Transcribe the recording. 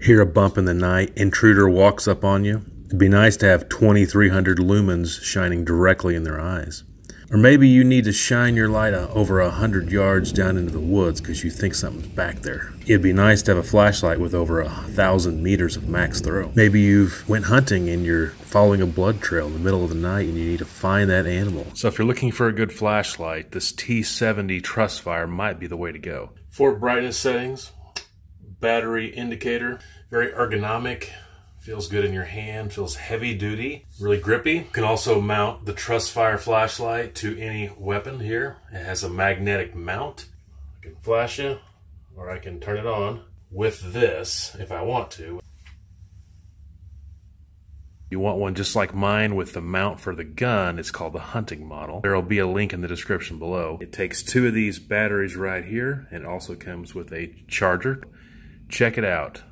hear a bump in the night, intruder walks up on you. It'd be nice to have 2300 lumens shining directly in their eyes. Or maybe you need to shine your light over a hundred yards down into the woods because you think something's back there. It'd be nice to have a flashlight with over a thousand meters of max throw. Maybe you've went hunting and you're following a blood trail in the middle of the night and you need to find that animal. So if you're looking for a good flashlight, this T70 Trustfire might be the way to go. Four brightness settings, battery indicator, very ergonomic, Feels good in your hand, feels heavy duty, really grippy. You can also mount the Trustfire flashlight to any weapon here. It has a magnetic mount. I can flash it or I can turn it on with this if I want to. You want one just like mine with the mount for the gun. It's called the hunting model. There will be a link in the description below. It takes two of these batteries right here and also comes with a charger. Check it out.